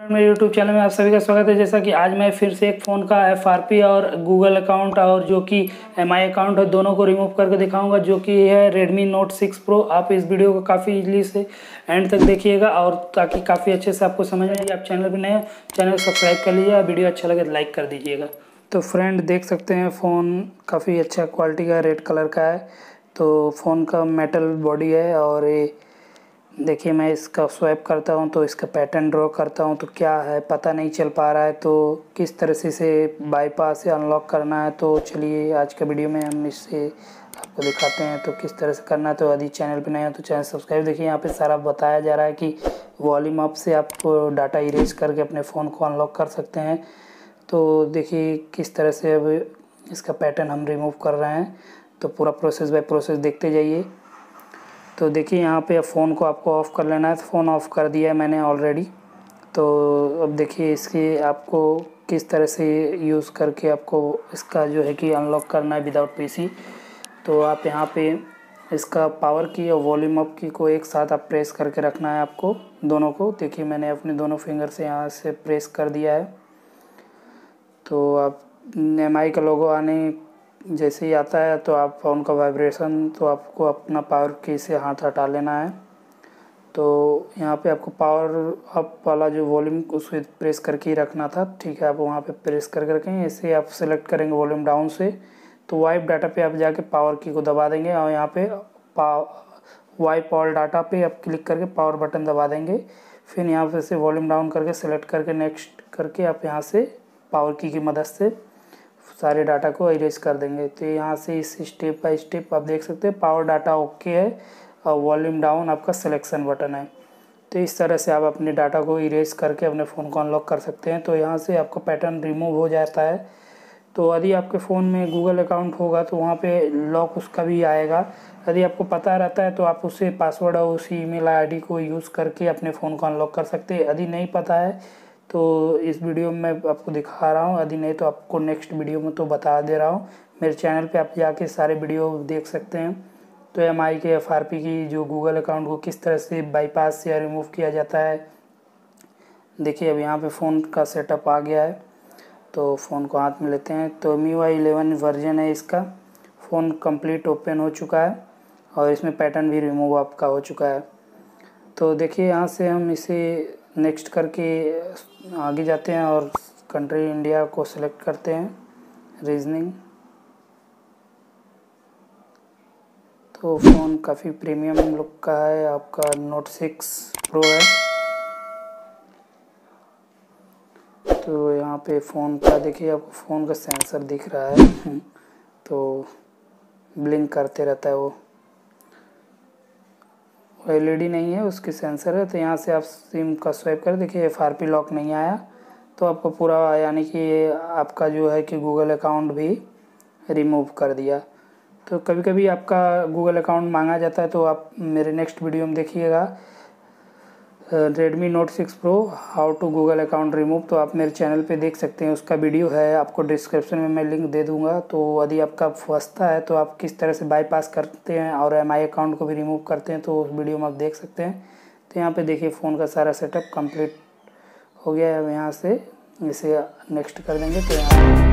मेरे YouTube channel में आप सभी का स्वागत है। जैसा कि आज मैं फिर से एक फ़ोन का FRP और गूगल अकाउंट और जो कि MI अकाउंट है, दोनों को रिमूव करके दिखाऊँगा, जो कि है Redmi Note 6 Pro आप इस वीडियो को काफ़ी इजली से एंड तक देखिएगा और ताकि काफ़ी अच्छे से आपको समझ में आप चैनल पर नए चैनल सब्सक्राइब कर लीजिए वीडियो अच्छा लगे तो लाइक कर दीजिएगा। तो फ्रेंड देख सकते हैं फ़ोन काफ़ी अच्छा क्वालिटी का रेड कलर का है। तो फ़ोन का मेटल बॉडी है और ये देखिए, मैं इसका स्वैप करता हूँ तो इसका पैटर्न ड्रॉ करता हूँ तो क्या है, पता नहीं चल पा रहा है तो किस तरह से इसे बाईपास से अनलॉक करना है तो चलिए, आज का वीडियो में हम इससे आपको दिखाते हैं तो किस तरह से करना है तो यदि चैनल पे नए हो तो चैनल सब्सक्राइब देखिए, यहाँ पे सारा बताया जा रहा है कि वॉल्यूम अप से आप डाटा इरेज करके अपने फ़ोन को अनलॉक कर सकते हैं। तो देखिए, किस तरह से अब इसका पैटर्न हम रिमूव कर रहे हैं तो पूरा प्रोसेस बाय प्रोसेस देखते जाइए। तो देखिए, यहाँ पे फ़ोन को आपको ऑफ़ कर लेना है। तो फ़ोन ऑफ़ कर दिया है मैंने ऑलरेडी। तो अब देखिए, इसके आपको किस तरह से यूज़ करके आपको इसका जो है कि अनलॉक करना है विदाउट पीसी तो आप यहाँ पे इसका पावर की और वॉल्यूम अप की को एक साथ आप प्रेस करके रखना है आपको दोनों को। देखिए, मैंने अपने दोनों फिंगर से यहाँ से प्रेस कर दिया है। तो आप, एम का लोगो आने जैसे ही आता है तो आप फ़ोन का वाइब्रेशन तो आपको अपना पावर की से हाथ हटा लेना है। तो यहाँ पे आपको पावर अप वाला जो वॉल्यूम उसे प्रेस करके ही रखना था। ठीक है, आप वहाँ पे प्रेस कर करके ऐसे आप सेलेक्ट करेंगे वॉल्यूम डाउन से। तो वाइप डाटा पे आप जाके पावर की को दबा देंगे और यहाँ पे वाइप ऑल डाटा पे आप क्लिक करके पावर बटन दबा देंगे। फिर यहाँ पे से वॉल्यूम डाउन करके सेलेक्ट करके नेक्स्ट करके आप यहाँ से पावर की की मदद से सारे डाटा को इरेज कर देंगे। तो यहाँ से इस स्टेप बाय स्टेप आप देख सकते हैं पावर डाटा ओके है, और वॉल्यूम डाउन आपका सिलेक्शन बटन है। तो इस तरह से आप अपने डाटा को इरेज करके अपने फ़ोन को अनलॉक कर सकते हैं। तो यहाँ से आपका पैटर्न रिमूव हो जाता है। तो यदि आपके फ़ोन में गूगल अकाउंट होगा तो वहाँ पे लॉक उसका भी आएगा। यदि आपको पता रहता है तो आप उससे पासवर्ड और उसी ईमेल आईडी को यूज़ करके अपने फ़ोन को अनलॉक कर सकते हैं। यदि नहीं पता है तो इस वीडियो में आपको दिखा रहा हूँ, यदि नहीं तो आपको नेक्स्ट वीडियो में तो बता दे रहा हूँ। मेरे चैनल पे आप जाके सारे वीडियो देख सकते हैं। तो एम आई के एफ़ आर पी की जो गूगल अकाउंट को किस तरह से बाईपास या रिमूव किया जाता है, देखिए अब यहाँ पे फ़ोन का सेटअप आ गया है। तो फ़ोन को हाथ में लेते हैं। तो मी वाई इलेवन वर्जन है इसका। फ़ोन कंप्लीट ओपन हो चुका है और इसमें पैटर्न भी रिमूव आपका हो चुका है। तो देखिए यहाँ से हम इसे नेक्स्ट करके, आगे जाते हैं और कंट्री इंडिया को सिलेक्ट करते हैं रीजनिंग तो फ़ोन काफ़ी प्रीमियम लुक का है, आपका नोट सिक्स प्रो है. तो यहाँ पे फ़ोन का, देखिए आपको फ़ोन का सेंसर दिख रहा है। तो ब्लिंक करते रहता है वो। एलईडी नहीं है, उसके सेंसर है तो यहाँ से आप सिम का स्वाइप कर, देखिए एफ़ आर पी लॉक नहीं आया तो आपको पूरा यानी कि आपका जो है कि गूगल अकाउंट भी रिमूव कर दिया। तो कभी कभी आपका गूगल अकाउंट मांगा जाता है तो आप मेरे नेक्स्ट वीडियो में देखिएगा। Redmi Note six Pro how to Google account remove तो आप मेरे चैनल पे देख सकते हैं, उसका वीडियो है, आपको डिस्क्रिप्शन में मैं लिंक दे दूँगा। तो यदि आपका फंसता है तो आप किस तरह से बाईपास करते हैं और एमआई अकाउंट को भी रिमूव करते हैं तो उस वीडियो में आप देख सकते हैं। तो यहाँ पे देखिए फ़ोन का सारा सेटअप कंप्लीट हो गया है, अब यहाँ से इसे नेक्स्ट कर देंगे तो यहाँ